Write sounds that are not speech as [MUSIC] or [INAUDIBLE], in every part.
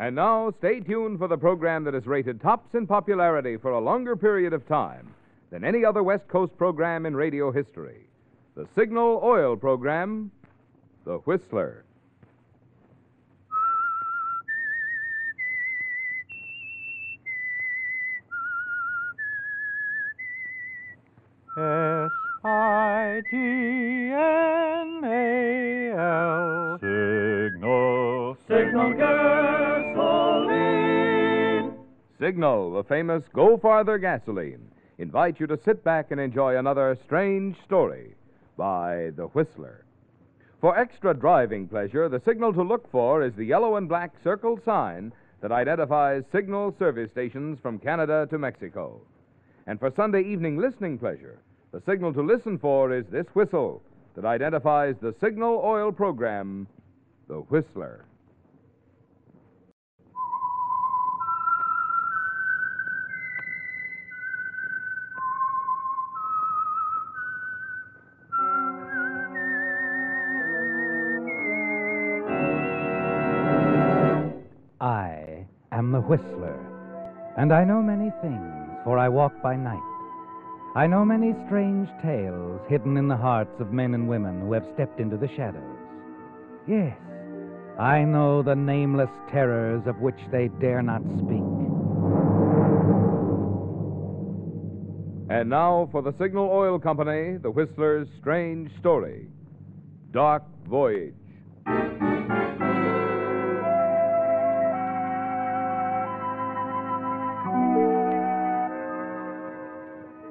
And now, stay tuned for the program that is rated tops in popularity for a longer period of time than any other West Coast program in radio history. The Signal Oil program, The Whistler. S I G N A L. Signal. Signal gasoline. Signal, the famous Go Farther gasoline, invite you to sit back and enjoy another strange story by The Whistler. For extra driving pleasure, the signal to look for is the yellow and black circle sign that identifies signal service stations from Canada to Mexico. And for Sunday evening listening pleasure, the signal to listen for is this whistle that identifies the signal oil program, The Whistler. And I know many things, for I walk by night. I know many strange tales hidden in the hearts of men and women who have stepped into the shadows. Yes, I know the nameless terrors of which they dare not speak. And now for the Signal Oil Company, The Whistler's strange story Dark Voyage.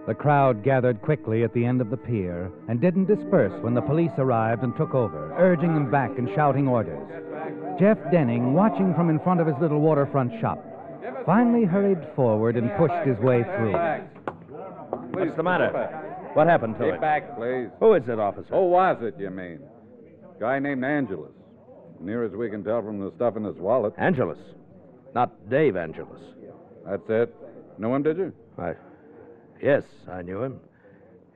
The crowd gathered quickly at the end of the pier and didn't disperse when the police arrived and took over, urging them back and shouting orders. Jeff Denning, watching from in front of his little waterfront shop, finally hurried forward and pushed his way through. What's the matter? What happened to Get it? back, please. Who is it, officer? Who was it, you mean? Guy named Angelus. Near as we can tell from the stuff in his wallet. Angelus. Not Dave Angelus. That's it. Know him, did you? I. Yes, I knew him.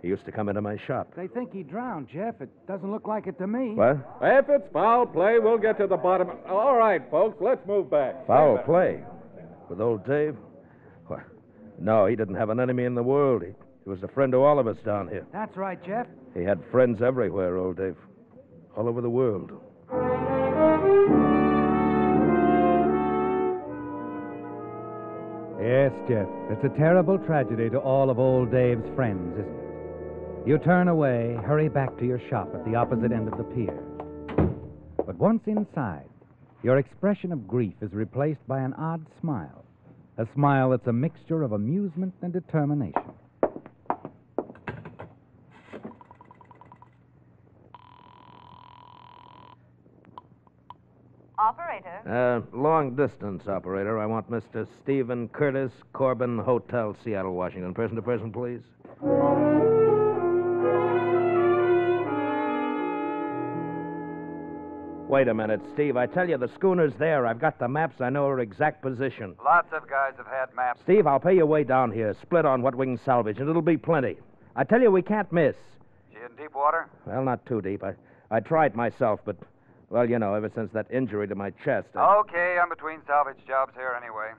He used to come into my shop. They think he drowned, Jeff. It doesn't look like it to me. What? If it's foul play, we'll get to the bottom. All right, folks, let's move back. Foul play. With old Dave? Why, no, he didn't have an enemy in the world. He, he was a friend to all of us down here. That's right, Jeff. He had friends everywhere, old Dave. All over the world. Yes, Jeff. It's a terrible tragedy to all of old Dave's friends, isn't it? You turn away, hurry back to your shop at the opposite end of the pier. But once inside, your expression of grief is replaced by an odd smile. A smile that's a mixture of amusement and determination. Operator. Uh, long distance operator. I want Mr. Stephen Curtis, Corbin Hotel, Seattle, Washington. Person to person, please. Wait a minute, Steve. I tell you, the schooner's there. I've got the maps. I know her exact position. Lots of guys have had maps. Steve, I'll pay your way down here. Split on what we can salvage, and it'll be plenty. I tell you, we can't miss. She in deep water? Well, not too deep. I, I tried myself, but, well, you know, ever since that injury to my chest. I- Okay, I'm between salvage jobs here anyway.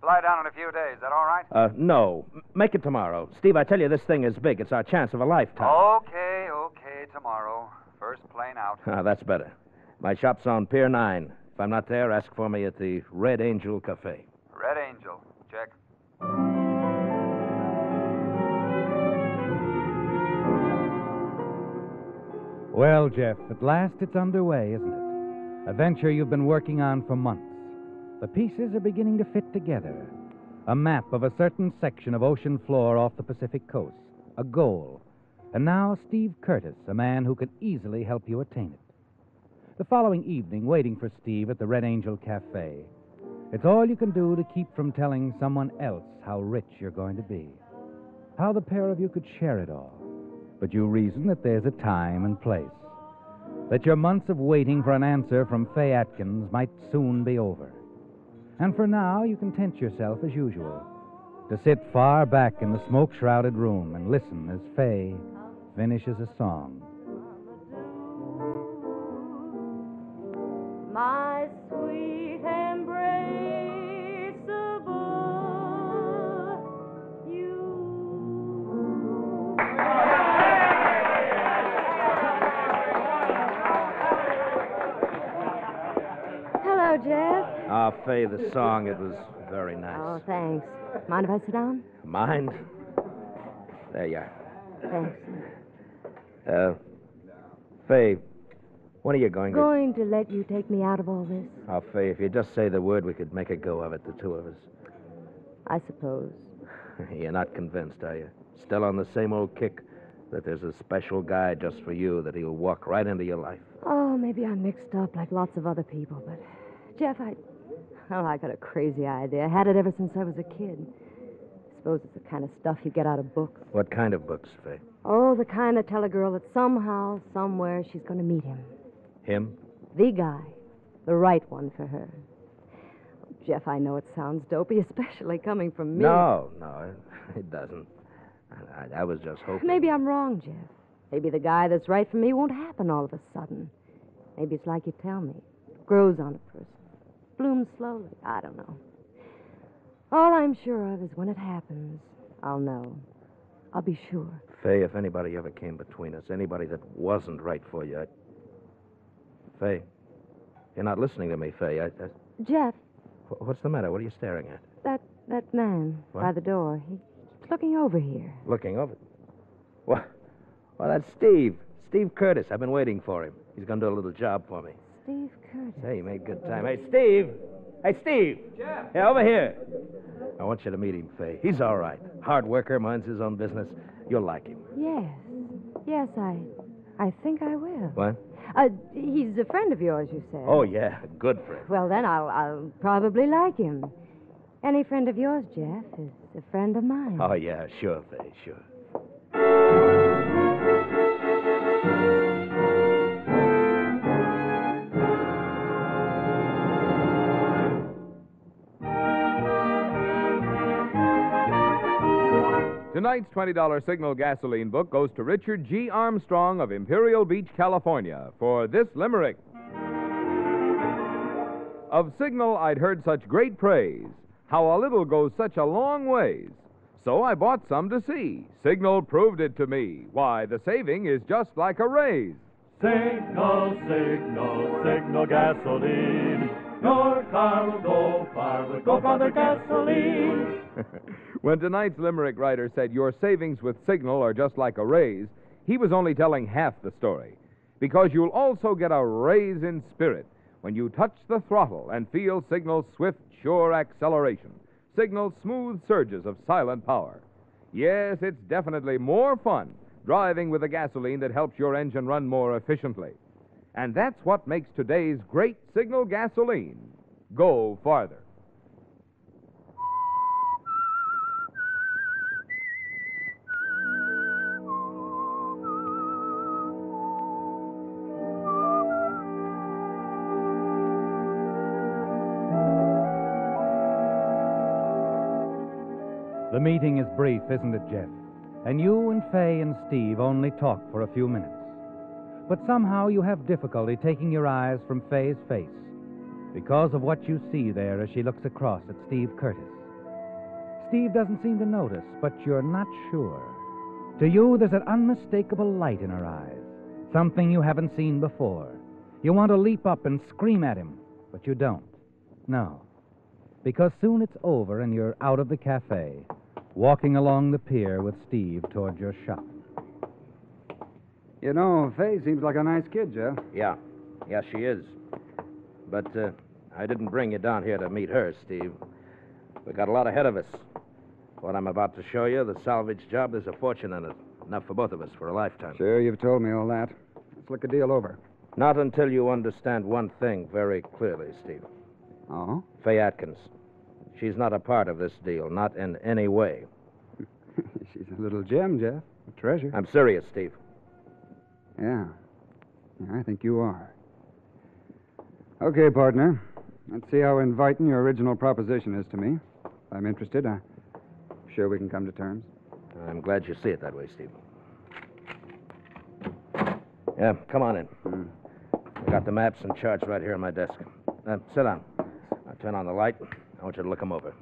Fly down in a few days. Is That all right? Uh, no. M- Make it tomorrow. Steve, I tell you, this thing is big. It's our chance of a lifetime. Okay, okay, tomorrow. First plane out. Ah, that's better. My shop's on Pier 9. If I'm not there, ask for me at the Red Angel Cafe. Red Angel. Well, Jeff, at last it's underway, isn't it? A venture you've been working on for months. The pieces are beginning to fit together. A map of a certain section of ocean floor off the Pacific coast. A goal. And now Steve Curtis, a man who could easily help you attain it. The following evening, waiting for Steve at the Red Angel Cafe. It's all you can do to keep from telling someone else how rich you're going to be. How the pair of you could share it all. But you reason that there's a time and place. That your months of waiting for an answer from Fay Atkins might soon be over. And for now, you content yourself as usual to sit far back in the smoke shrouded room and listen as Fay finishes a song. My sweet Ah, Fay, the song, it was very nice. Oh, thanks. Mind if I sit down? Mind? There you are. Thanks. Uh, Fay, when are you going to... Going to let you take me out of all this, Oh, Fay, if you just say the word, we could make a go of it, the two of us. I suppose. [LAUGHS] You're not convinced, are you? Still on the same old kick that there's a special guy just for you, that he'll walk right into your life. Oh, maybe I'm mixed up like lots of other people, but Jeff, I. Oh, I got a crazy idea. I had it ever since I was a kid. I suppose it's the kind of stuff you get out of books. What kind of books, Fay? Oh, the kind that tell a girl that somehow, somewhere, she's going to meet him. Him? The guy. The right one for her. Jeff, I know it sounds dopey, especially coming from me. No, no, it, [LAUGHS] it doesn't. I, I, I was just hoping. Maybe I'm wrong, Jeff. Maybe the guy that's right for me won't happen all of a sudden. Maybe it's like you tell me. It grows on a person. Blooms slowly. I don't know. All I'm sure of is when it happens, I'll know. I'll be sure. Fay, if anybody ever came between us, anybody that wasn't right for you, I... Fay, you're not listening to me, Fay. I, I... Jeff, What's the matter? What are you staring at? that that man What? by the door, he keeps looking over here. Looking over. What? Well, that's Steve. Steve Curtis. I've been waiting for him. He's going to do a little job for me. Steve Curtis. Say, he made good time. Hey, Steve! Hey, Steve! Jeff! Yeah, over here. I want you to meet him, Fay. He's all right. Hard worker, minds his own business. You'll like him. Yes. Yes, I I think I will. What? Uh, he's a friend of yours, you said. Oh, yeah. Good friend. Well, then I'll I'll probably like him. Any friend of yours, Jeff, is a friend of mine. Oh, yeah. Sure, Fay. Sure. Tonight's $20 Signal gasoline book goes to Richard G. Armstrong of Imperial Beach, California, for this limerick. Of Signal, I'd heard such great praise, how a little goes such a long ways. So I bought some to see. Signal proved it to me. Why, the saving is just like a raise. Signal, signal, signal gasoline. Your car will go with Go Farther gasoline. [LAUGHS] when tonight's limerick writer said your savings with Signal are just like a raise, he was only telling half the story. Because you'll also get a raise in spirit when you touch the throttle and feel Signal's swift, sure acceleration, Signal's smooth surges of silent power. Yes, it's definitely more fun driving with a gasoline that helps your engine run more efficiently. And that's what makes today's great Signal gasoline go farther. The meeting is brief, isn't it, Jeff? And you and Fay and Steve only talk for a few minutes. But somehow you have difficulty taking your eyes from Fay's face because of what you see there as she looks across at Steve Curtis. Steve doesn't seem to notice, but you're not sure. To you, there's an unmistakable light in her eyes, something you haven't seen before. You want to leap up and scream at him, but you don't. No. Because soon it's over and you're out of the cafe, walking along the pier with Steve toward your shop. You know, Fay seems like a nice kid, Jeff. Yeah. Yeah, she is. But uh, I didn't bring you down here to meet her, Steve. We got a lot ahead of us. What I'm about to show you, the salvage job, there's a fortune in it. Enough for both of us for a lifetime. Sure, you've told me all that. Let's look the deal over. Not until you understand one thing very clearly, Steve. Oh? Fay Atkins. She's not a part of this deal, not in any way. [LAUGHS] She's a little gem, Jeff. A treasure. I'm serious, Steve. Yeah. Yeah, I think you are. Okay, partner. Let's see how inviting your original proposition is to me. If I'm interested, I'm sure we can come to terms. I'm glad you see it that way, Steve. Yeah, come on in. Hmm. I got the maps and charts right here on my desk. Uh, sit down. I'll turn on the light. I want you to look them over.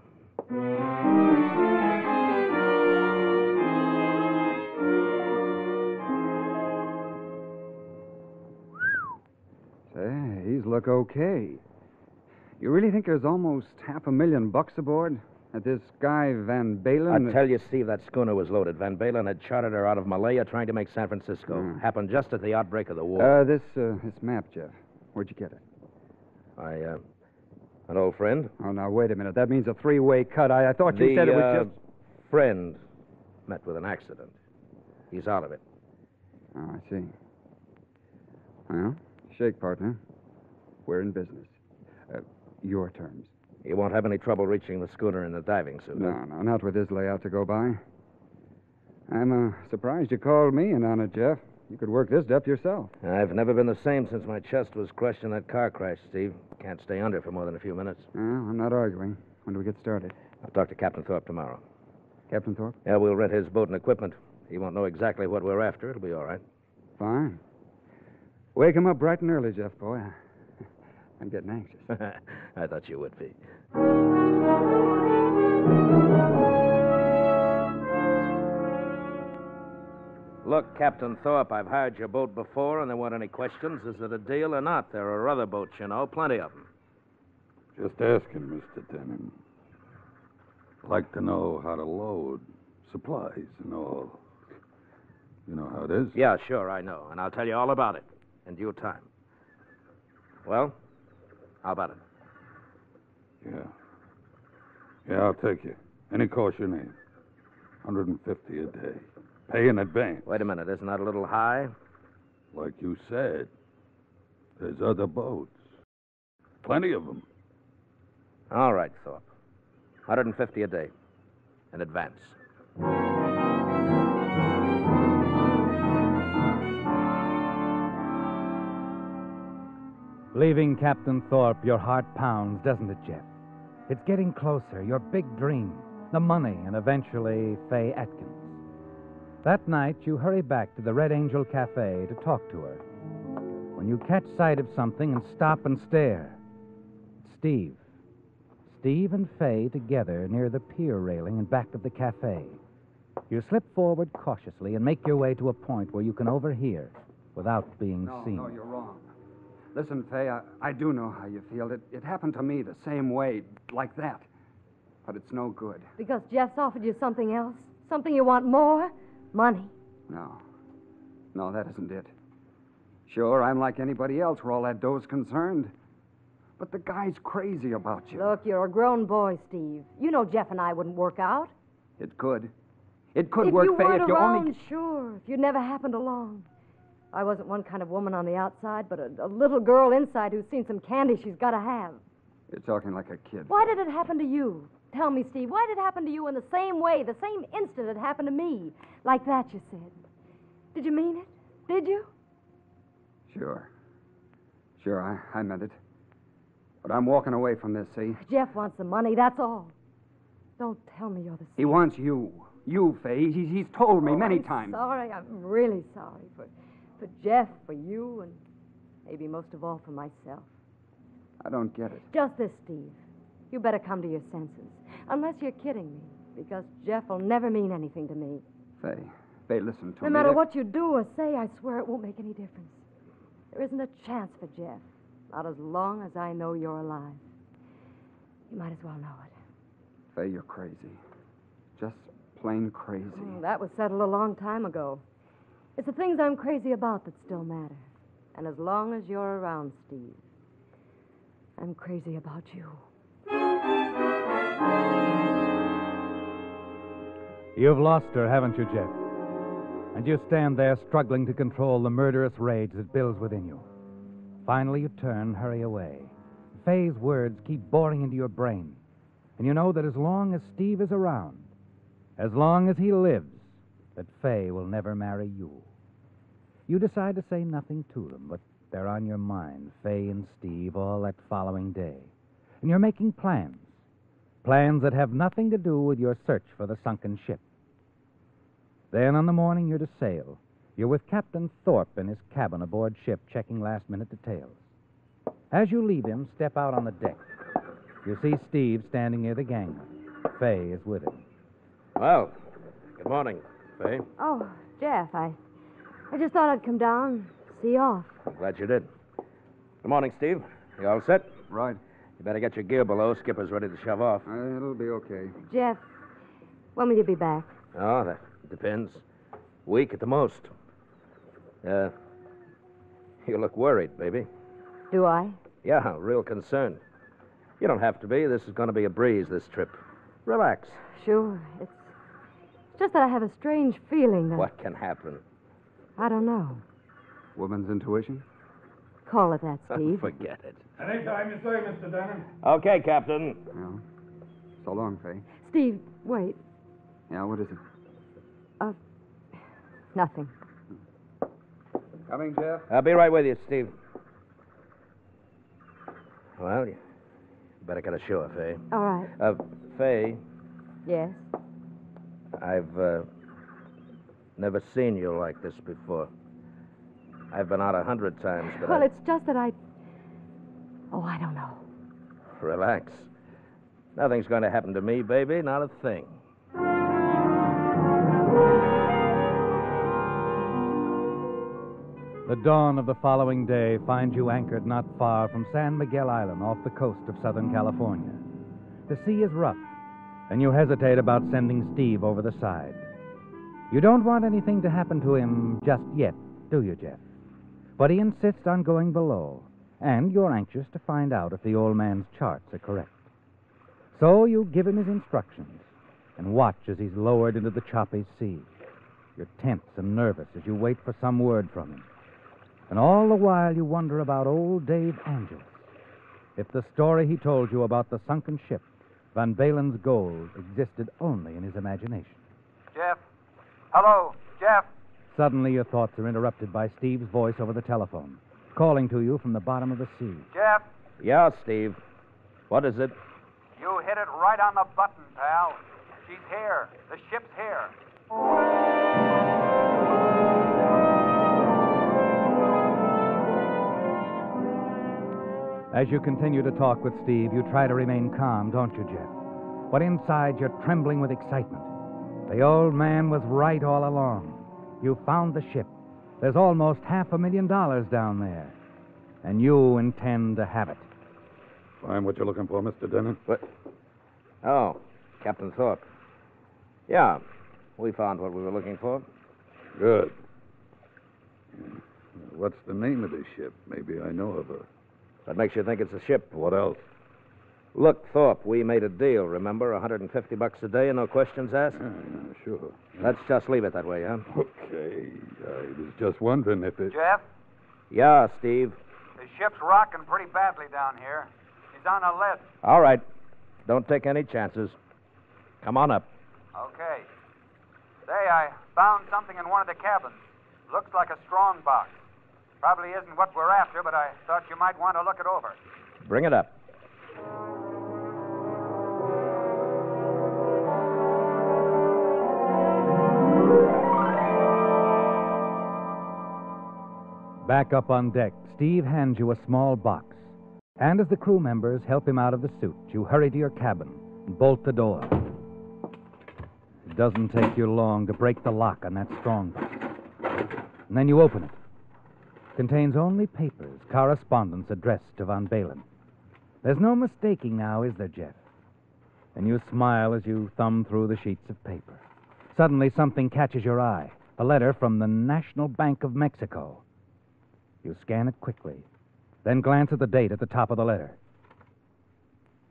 Look okay. You really think there's almost half a million bucks aboard? That this guy Van Balen. I tell you, Steve, that schooner was loaded. Van Balen had chartered her out of Malaya trying to make San Francisco. Hmm. Happened just at the outbreak of the war. Uh, this uh, this map, Jeff. Where'd you get it? I, uh, an old friend. Oh, now wait a minute. That means a three-way cut. I, I thought you the, said it was uh, just. friend met with an accident. He's out of it. Oh, I see. Well, shake, partner. We're in business. Uh, your terms. You won't have any trouble reaching the schooner in the diving suit. huh? No, no, not with this layout to go by. I'm uh, surprised you called me in on it, Jeff. You could work this depth yourself. I've never been the same since my chest was crushed in that car crash, Steve. Can't stay under for more than a few minutes. Well, I'm not arguing. When do we get started? I'll talk to Captain Thorpe tomorrow. Captain Thorpe? Yeah, we'll rent his boat and equipment. He won't know exactly what we're after. It'll be all right. Fine. Wake him up bright and early, Jeff, boy. I'm getting anxious. [LAUGHS] I thought you would be. Look, Captain Thorpe, I've hired your boat before, and there weren't any questions. Is it a deal or not? There are other boats, you know, plenty of them. Just asking, Mr. Denham. Like to know how to load supplies and all. You know how it is? Yeah, sure, I know, and I'll tell you all about it in due time. Well, how about it? Yeah. Yeah, I'll take you. Any course you need. 150 a day. Pay in advance. Wait a minute, isn't that a little high? Like you said, there's other boats. Plenty of them. All right, Thorpe. 150 a day. In advance. Leaving Captain Thorpe, your heart pounds, doesn't it, Jeff? It's getting closer, your big dream, the money, and eventually Faye Atkins. That night, you hurry back to the Red Angel Cafe to talk to her. When you catch sight of something and stop and stare, it's Steve. Steve and Faye together near the pier railing in back of the cafe. You slip forward cautiously and make your way to a point where you can overhear without being No, seen. no, you're wrong. Listen, Fay, I, I do know how you feel. It, it happened to me the same way, like that. But it's no good. Because Jeff's offered you something else? Something you want more? Money. No. No, that isn't it. Sure, I'm like anybody else where all that dough's concerned. But the guy's crazy about you. Look, you're a grown boy, Steve. You know Jeff and I wouldn't work out. It could. It could if work, you Fay, weren't if you around, only. sure. If you'd never happened along. I wasn't one kind of woman on the outside, but a, a little girl inside who's seen some candy she's got to have. You're talking like a kid. Why did it happen to you? Tell me, Steve, why did it happen to you in the same way, the same instant it happened to me? Like that, you said. Did you mean it? Did you? Sure. Sure, I, I meant it. But I'm walking away from this, see? Jeff wants the money, that's all. Don't tell me you're the same. He wants you. You, Fay. He's, he's told me Oh, many I'm times. Sorry, I'm really sorry for, for Jeff, for you, and maybe most of all for myself. I don't get it. Just this, Steve. You better come to your senses. Unless you're kidding me, because Jeff will never mean anything to me. Fay. Fay, listen to No me. No matter what you do or say, I swear it won't make any difference. There isn't a chance for Jeff. Not as long as I know you're alive. You might as well know it. Fay, you're crazy. Just plain crazy. Mm, that was settled a long time ago. It's the things I'm crazy about that still matter. And as long as you're around, Steve, I'm crazy about you. You've lost her, haven't you, Jeff? And you stand there struggling to control the murderous rage that builds within you. Finally, you turn, hurry away. Faye's words keep boring into your brain. And you know that as long as Steve is around, as long as he lives, that Faye will never marry you. You decide to say nothing to them, but they're on your mind, Faye and Steve, all that following day. And you're making plans. Plans that have nothing to do with your search for the sunken ship. Then on the morning you're to sail, you're with Captain Thorpe in his cabin aboard ship checking last minute details. As you leave him, step out on the deck. You see Steve standing near the gangway. Fay is with him. Well, good morning, Fay. Oh, Jeff, I, I just thought I'd come down, see you off. I'm glad you did. Good morning, Steve. You all set? Right. You better get your gear below. Skipper's ready to shove off. Uh, it'll be okay. Jeff, when will you be back? Oh, that depends. Week at the most. Uh, you look worried, baby. Do I? Yeah, real concerned. You don't have to be. This is going to be a breeze, this trip. Relax. Sure. It's it's just that I have a strange feeling that What can happen? I don't know. Woman's intuition? Call it that, [LAUGHS] Steve. Forget it. Anytime you say, Mr. Denham. Okay, Captain. Well, so long, Fay. Steve, wait. Yeah, what is it? Uh, nothing. Coming, Jeff? I'll be right with you, Steve. Well, you better get ashore, Fay. All right. Uh, Fay, Yes. I've uh, never seen you like this before. I've been out a hundred times, but Well, I... it's just that I. Oh, I don't know. Relax. Nothing's going to happen to me, baby. Not a thing. The dawn of the following day finds you anchored not far from San Miguel Island off the coast of Southern California. The sea is rough, and you hesitate about sending Steve over the side. You don't want anything to happen to him just yet, do you, Jeff? But he insists on going below, and you're anxious to find out if the old man's charts are correct. So you give him his instructions and watch as he's lowered into the choppy sea. You're tense and nervous as you wait for some word from him. And all the while you wonder about old Dave Angeles. If the story he told you about the sunken ship, Van Balen's gold, existed only in his imagination. Jeff? Hello? Jeff? Suddenly your thoughts are interrupted by Steve's voice over the telephone, calling to you from the bottom of the sea. Jeff? Yeah, Steve. What is it? You hit it right on the button, pal. She's here. The ship's here. As you continue to talk with Steve, you try to remain calm, don't you, Jeff? But inside, you're trembling with excitement. The old man was right all along. You found the ship. There's almost half a million dollars down there. And you intend to have it. Find what you're looking for, Mr. Denham. What? Oh, Captain Thorpe. Yeah, we found what we were looking for. Good. What's the name of this ship? Maybe I know of her. What makes you think it's a ship? What else? Look, Thorpe, we made a deal, remember? 150 bucks a day and no questions asked? Yeah, yeah, sure. Let's just leave it that way, huh? Okay. I was just wondering if it. Jeff? Yeah, Steve. The ship's rocking pretty badly down here. She's on a lead. All right. Don't take any chances. Come on up. Okay. Say, I found something in one of the cabins. Looks like a strong box. Probably isn't what we're after, but I thought you might want to look it over. Bring it up. Back up on deck, Steve hands you a small box. And as the crew members help him out of the suit, you hurry to your cabin and bolt the door. It doesn't take you long to break the lock on that strong box. And then you open it. Contains only papers, correspondence addressed to Van Balen. There's no mistaking now, is there, Jeff? And you smile as you thumb through the sheets of paper. Suddenly, something catches your eye a letter from the National Bank of Mexico. You scan it quickly, then glance at the date at the top of the letter.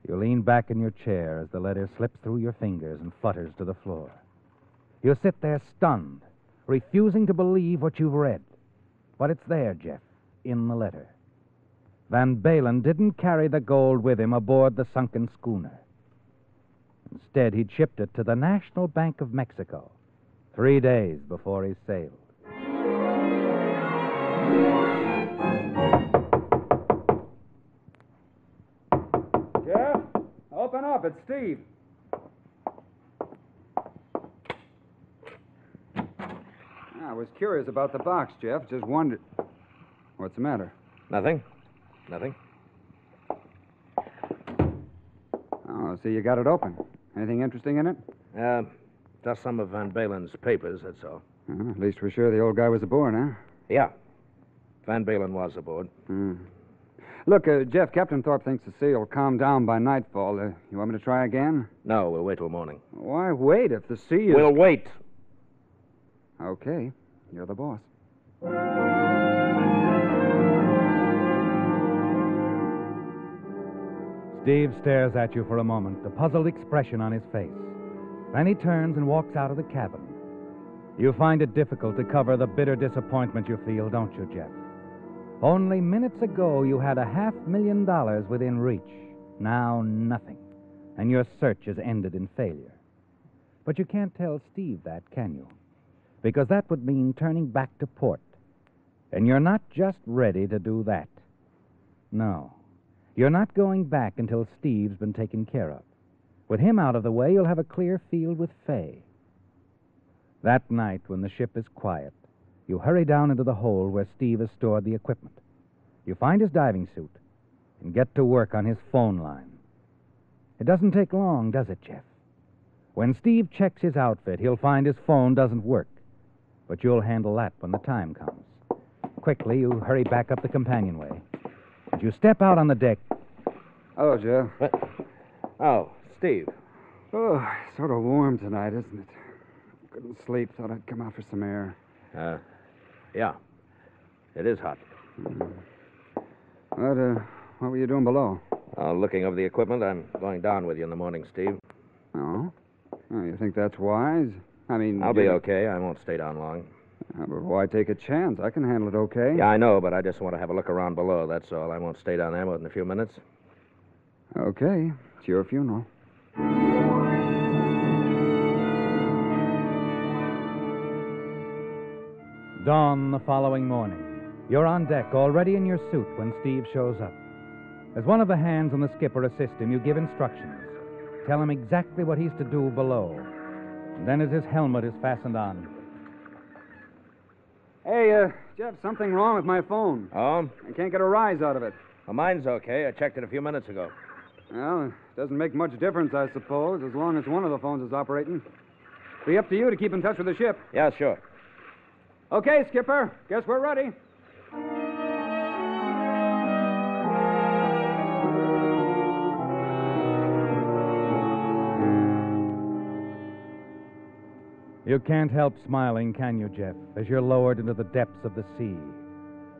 You lean back in your chair as the letter slips through your fingers and flutters to the floor. You sit there stunned, refusing to believe what you've read. But it's there, Jeff, in the letter. Van Balen didn't carry the gold with him aboard the sunken schooner. Instead, he'd shipped it to the National Bank of Mexico three days before he sailed. Jeff, open up. It's Steve. I was curious about the box, Jeff. Just wondered. What's the matter? Nothing? Nothing? Oh, see, you got it open. Anything interesting in it? Uh, just some of Van Balen's papers, that's all. Well, at least we're sure the old guy was aboard, huh? Yeah. Van Balen was aboard. Hmm. Look, uh, Jeff, Captain Thorpe thinks the sea will calm down by nightfall. Uh, you want me to try again? No, we'll wait till morning. Why wait if the sea is. We'll wait. Okay, you're the boss. Steve stares at you for a moment, a puzzled expression on his face. Then he turns and walks out of the cabin. You find it difficult to cover the bitter disappointment you feel, don't you, Jeff? Only minutes ago you had a half million dollars within reach. Now nothing. And your search has ended in failure. But you can't tell Steve that, can you? Because that would mean turning back to port. And you're not just ready to do that. No. You're not going back until Steve's been taken care of. With him out of the way, you'll have a clear field with Fay. That night, when the ship is quiet, you hurry down into the hold where Steve has stored the equipment. You find his diving suit and get to work on his phone line. It doesn't take long, does it, Jeff? When Steve checks his outfit, he'll find his phone doesn't work. But you'll handle that when the time comes. Quickly, you hurry back up the companionway. As you step out on the deck, Hello, Jeff. Oh, Steve. Oh, sort of warm tonight, isn't it? Couldn't sleep. Thought I'd come out for some air. Uh, yeah. It is hot. What, uh, what were you doing below? Uh, looking over the equipment, I'm going down with you in the morning, Steve. Oh? Oh, you think that's wise? I mean, I'll be you- okay. I won't stay down long. Uh, but why take a chance? I can handle it okay. Yeah, I know, but I just want to have a look around below, that's all. I won't stay down there more than a few minutes. Okay. It's your funeral. Dawn the following morning. You're on deck, already in your suit, when Steve shows up. As one of the hands on the skipper assist him, you give instructions. Tell him exactly what he's to do below. And then, as his helmet is fastened on, Hey, uh, Jeff, something wrong with my phone. Oh? I can't get a rise out of it. Well, mine's okay. I checked it a few minutes ago. Well, it doesn't make much difference, I suppose, as long as one of the phones is operating. Be up to you to keep in touch with the ship. Yeah, sure. Okay, Skipper. Guess we're ready. You can't help smiling, can you, Jeff, as you're lowered into the depths of the sea?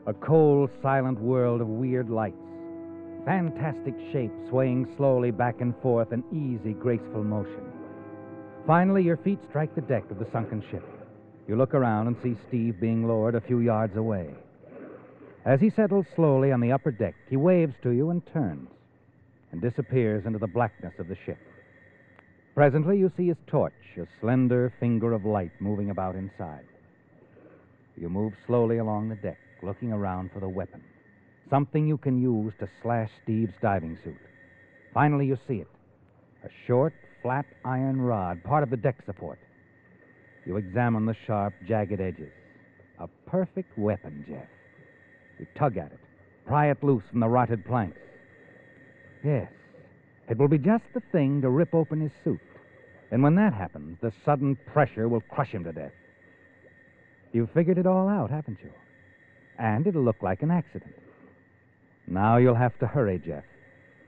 A cold, silent world of weird lights, fantastic shapes swaying slowly back and forth in easy, graceful motion. Finally, your feet strike the deck of the sunken ship. You look around and see Steve being lowered a few yards away. As he settles slowly on the upper deck, he waves to you and turns and disappears into the blackness of the ship. Presently, you see his torch, a slender finger of light moving about inside. You move slowly along the deck, looking around for the weapon, something you can use to slash Steve's diving suit. Finally, you see it a short, flat iron rod, part of the deck support. You examine the sharp, jagged edges. A perfect weapon, Jeff. You tug at it, pry it loose from the rotted planks. Yes, it will be just the thing to rip open his suit. And when that happens, the sudden pressure will crush him to death. You've figured it all out, haven't you? And it'll look like an accident. Now you'll have to hurry, Jeff.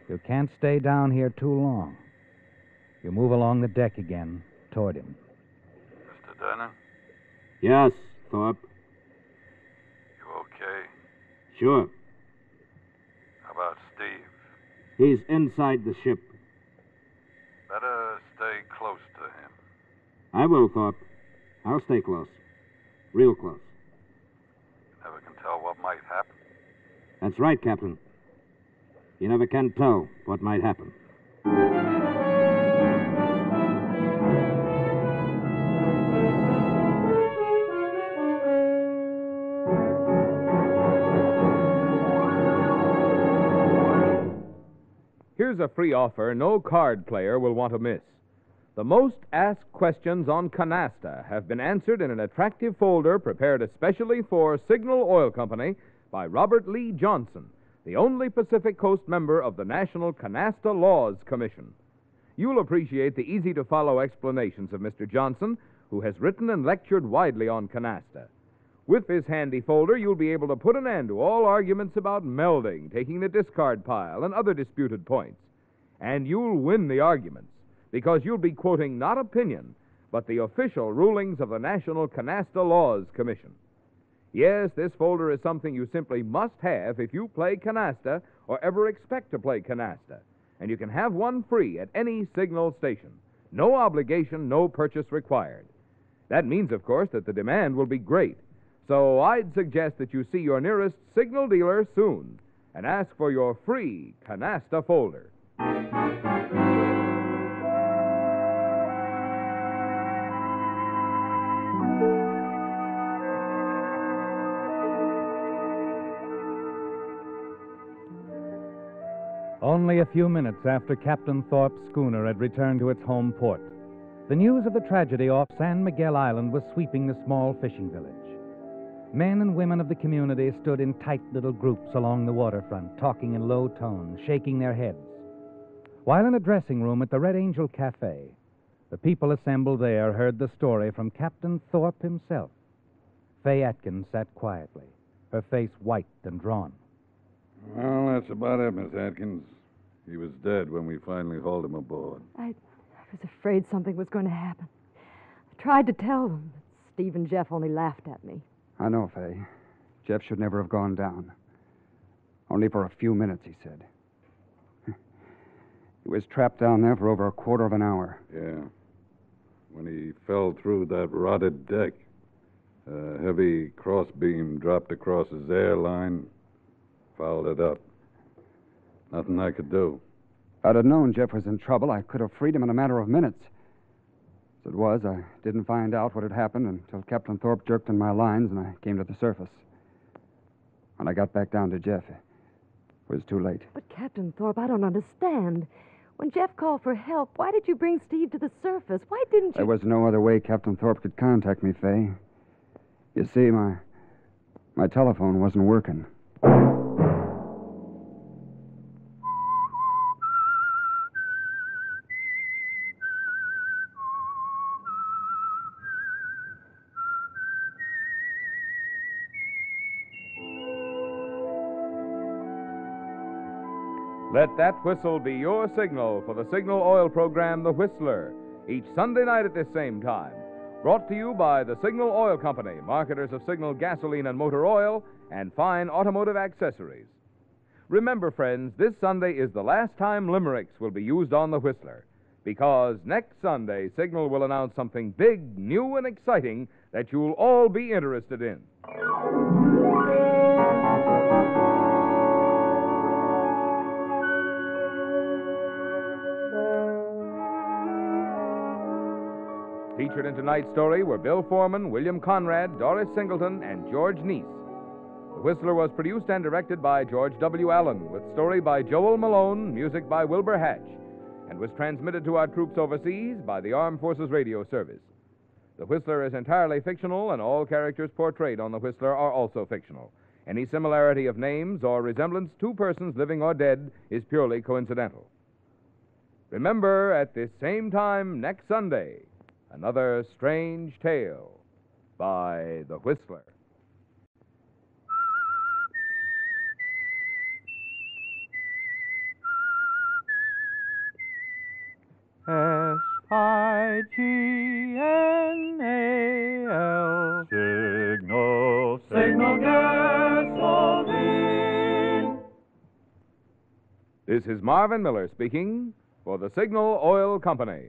You can't stay down here too long. You move along the deck again toward him. Mr. Denner, Yes, Thorpe. you okay? Sure. How about Steve? He's inside the ship. Better stay close to him. I will, Thorpe. I'll stay close. Real close. You never can tell what might happen. That's right, Captain. You never can tell what might happen. Here's a free offer no card player will want to miss. The most asked questions on Canasta have been answered in an attractive folder prepared especially for Signal Oil Company by Robert Lee Johnson, the only Pacific Coast member of the National Canasta Laws Commission. You'll appreciate the easy to follow explanations of Mr. Johnson, who has written and lectured widely on Canasta. With this handy folder, you'll be able to put an end to all arguments about melding, taking the discard pile, and other disputed points. And you'll win the arguments because you'll be quoting not opinion, but the official rulings of the National Canasta Laws Commission. Yes, this folder is something you simply must have if you play canasta or ever expect to play canasta. And you can have one free at any signal station. No obligation, no purchase required. That means, of course, that the demand will be great. So I'd suggest that you see your nearest signal dealer soon and ask for your free canasta folder. Only a few minutes after Captain Thorpe's schooner had returned to its home port, the news of the tragedy off San Miguel Island was sweeping the small fishing village. Men and women of the community stood in tight little groups along the waterfront, talking in low tones, shaking their heads. While in a dressing room at the Red Angel Cafe, the people assembled there heard the story from Captain Thorpe himself. Fay Atkins sat quietly, her face white and drawn. Well, that's about it, Miss Atkins. He was dead when we finally hauled him aboard. I, I was afraid something was going to happen. I tried to tell them, but Steve and Jeff only laughed at me. I know, Fay. Jeff should never have gone down. Only for a few minutes, he said. He was trapped down there for over a quarter of an hour. Yeah. When he fell through that rotted deck, a heavy crossbeam dropped across his airline, fouled it up. Nothing I could do. If I'd have known Jeff was in trouble, I could have freed him in a matter of minutes. As it was, I didn't find out what had happened until Captain Thorpe jerked in my lines and I came to the surface. When I got back down to Jeff, it was too late. But, Captain Thorpe, I don't understand. When Jeff called for help, why did you bring Steve to the surface? Why didn't you? There was no other way Captain Thorpe could contact me, Fay. You see, my my telephone wasn't working. Let that whistle be your signal for the Signal Oil program, The Whistler, each Sunday night at this same time. Brought to you by the Signal Oil Company, marketers of Signal gasoline and motor oil and fine automotive accessories. Remember, friends, this Sunday is the last time limericks will be used on The Whistler, because next Sunday, Signal will announce something big, new, and exciting that you'll all be interested in. Featured in tonight's story were Bill Foreman, William Conrad, Doris Singleton, and George Neise. The Whistler was produced and directed by George W. Allen, with story by Joel Malone, music by Wilbur Hatch, and was transmitted to our troops overseas by the Armed Forces Radio Service. The Whistler is entirely fictional, and all characters portrayed on The Whistler are also fictional. Any similarity of names or resemblance to persons living or dead is purely coincidental. Remember, at this same time next Sunday, another strange tale by The Whistler. S I G N A L. Signal, signal gasoline. This is Marvin Miller speaking for the Signal Oil Company.